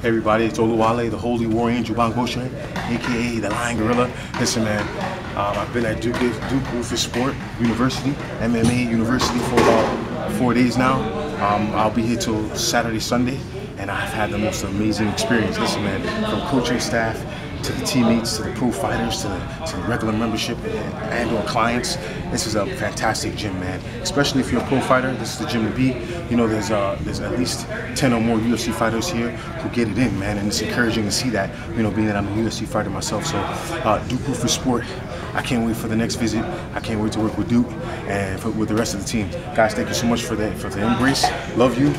Hey everybody, it's Oluwale, the Holy War Angel Bamgbose, aka the Lion Gorilla. Listen, man, um, I've been at Duke, Duke Roufusport University, MMA University for about four days now. Um, I'll be here till Saturday, Sunday, and I've had the most amazing experience. Listen, man, from coaching staff to the teammates, to the pro fighters, to the, to the regular membership and, or clients. This is a fantastic gym, man. Especially if you're a pro fighter, this is the gym to be. You know, there's uh, there's at least 10 or more UFC fighters here who get it in, man, and it's encouraging to see that. You know, being that I'm a UFC fighter myself. So, uh, Duke Roufusport. I can't wait for the next visit. I can't wait to work with Duke and for, with the rest of the team. Guys, thank you so much for the for the embrace. Love you.